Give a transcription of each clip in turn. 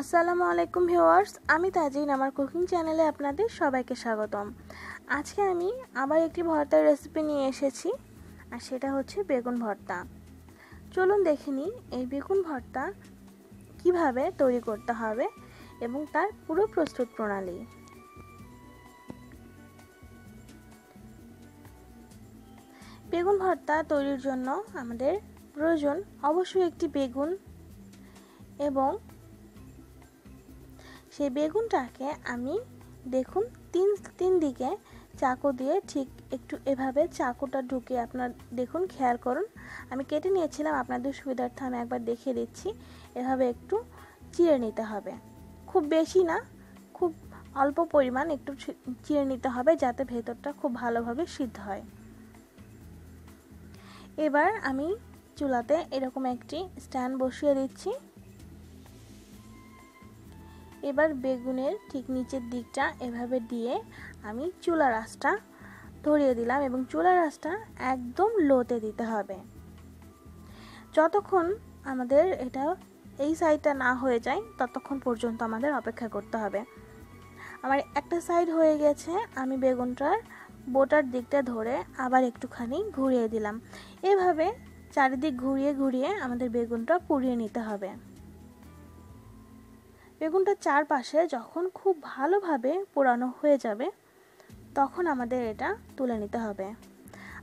আসসালামু আলাইকুম ভিউয়ার্স, আমি তাজিন, আমার কুকিং চ্যানেলে আপনাদের সবাইকে স্বাগতম। আজকে আমি আবার একটি ভর্তার রেসিপি নিয়ে এসেছি, আর সেটা হচ্ছে বেগুন ভর্তা। চলুন দেখে নিই এই বেগুন ভর্তা কীভাবে তৈরি করতে হবে এবং তার পুরো প্রস্তুত প্রণালী। বেগুন ভর্তা তৈরির জন্য আমাদের প্রয়োজন অবশ্যই একটি বেগুন এবং সেই বেগুনটাকে আমি দেখুন তিন তিন দিকে চাকু দিয়ে ঠিক একটু এভাবে চাকুটা ঢুকে আপনার দেখুন, খেয়াল করুন। আমি কেটে নিয়েছিলাম, আপনাদের সুবিধার্থে আমি একবার দেখিয়ে দিচ্ছি। এভাবে একটু চিড়ে নিতে হবে। খুব বেশি না, খুব অল্প পরিমাণ একটু চিড়ে নিতে হবে যাতে ভেতরটা খুব ভালোভাবে সিদ্ধ হয়। এবার আমি চুলাতে এরকম একটি স্ট্যান্ড বসিয়ে দিচ্ছি। এবার বেগুনের ঠিক নিচের দিকটা এভাবে দিয়ে আমি চুলা রাসটা ধরিয়ে দিলাম এবং চুলা রাসটা একদম লোতে দিতে হবে। যতক্ষণ আমাদের এটা এই সাইডটা না হয়ে যায়, ততক্ষণ পর্যন্ত আমাদের অপেক্ষা করতে হবে। আমার একটা সাইড হয়ে গেছে, আমি বেগুনটার বোটার দিকটা ধরে আবার একটুখানি ঘুরিয়ে দিলাম। এভাবে চারিদিক ঘুরিয়ে ঘুরিয়ে আমাদের বেগুনটা পুড়িয়ে নিতে হবে। বেগুনটা চারপাশে যখন খুব ভালোভাবে পোড়ানো হয়ে যাবে, তখন আমাদের এটা তুলে নিতে হবে।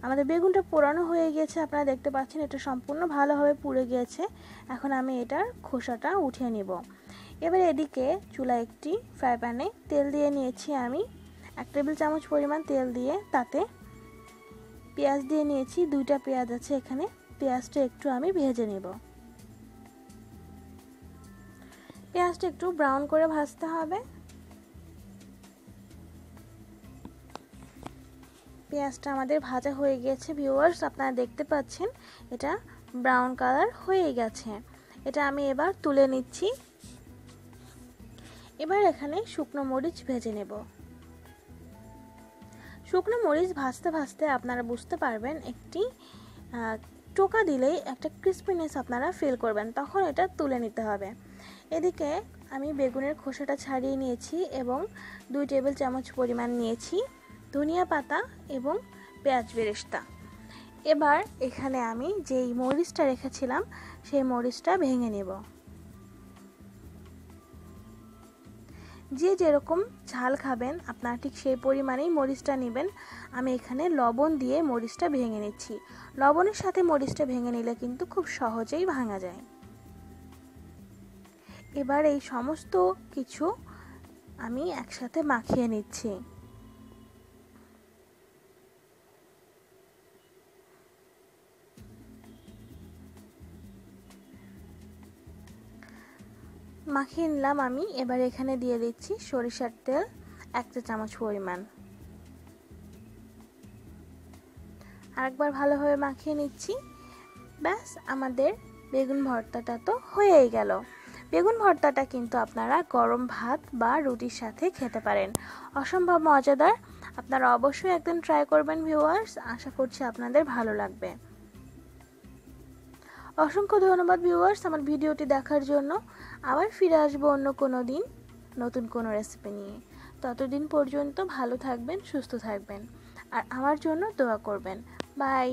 আমাদের বেগুনটা পোড়ানো হয়ে গিয়েছে, আপনারা দেখতে পাচ্ছেন এটা সম্পূর্ণ ভালোভাবে পুড়ে গিয়েছে। এখন আমি এটার খোসাটা উঠিয়ে নিব। এবার এদিকে চুলা একটি ফ্রাই প্যানে তেল দিয়ে নিয়েছি আমি। এক টেবিল চামচ পরিমাণ তেল দিয়ে তাতে পেঁয়াজ দিয়ে নিয়েছি। দুইটা পেঁয়াজ আছে এখানে। পেঁয়াজটা একটু আমি ভেজে নেব। পেঁয়াজটা একটু ব্রাউন করে ভাজতে হবে। পেঁয়াজটা আমাদের ভাজা হয়ে গিয়েছে ভিউয়ার্স আপনারা দেখতে পাচ্ছেন, এটা ব্রাউন কালার হয়ে গেছে। এটা আমি এবার তুলে নিচ্ছি। এবার এখানে শুকনো মরিচ ভেজে নেব। শুকনো মরিচ ভাজতে ভাজতে আপনারা বুঝতে পারবেন, একটি টোকা দিলেই একটা ক্রিস্পিনেস আপনারা ফিল করবেন, তখন এটা তুলে নিতে হবে। এদিকে আমি বেগুনের খোসাটা ছাড়িয়ে নিয়েছি এবং দুই টেবিল চামচ পরিমাণ নিয়েছি ধনিয়া পাতা এবং পেঁয়াজ বেরেস্তা। এবার এখানে আমি যেই মরিচটা রেখেছিলাম, সেই মরিচটা ভেঙে নেব। যে যেরকম ঝাল খাবেন, আপনারা ঠিক সেই পরিমাণেই মরিচটা নেবেন। আমি এখানে লবণ দিয়ে মরিচটা ভেঙে নিচ্ছি। লবণের সাথে মরিচটা ভেঙে নিলে কিন্তু খুব সহজেই ভাঙা যায়। এবার এই সমস্ত কিছু আমি একসাথে মাখিয়ে নিচ্ছি। মাখিয়ে নিলাম আমি। এবার এখানে দিয়ে দিচ্ছি সরিষার তেল, এক চা চামচ পরিমাণ। আরেকবার ভালোভাবে মাখিয়ে নিচ্ছি। ব্যাস, আমাদের বেগুন ভর্তাটা তো হয়েই গেল। বেগুন ভর্তাটা কিন্তু আপনারা গরম ভাত বা রুটির সাথে খেতে পারেন। অসম্ভব মজাদার। আপনারা অবশ্যই একদিন ট্রাই করবেন ভিউয়ার্স আশা করছি আপনাদের ভালো লাগবে। অসংখ্য ধন্যবাদ ভিউয়ার্স আমার ভিডিওটি দেখার জন্য। আবার ফিরে আসব অন্য কোনো দিন নতুন কোনো রেসিপি নিয়ে। ততদিন পর্যন্ত ভালো থাকবেন, সুস্থ থাকবেন। আর আমার জন্য দোয়া করবেন। বাই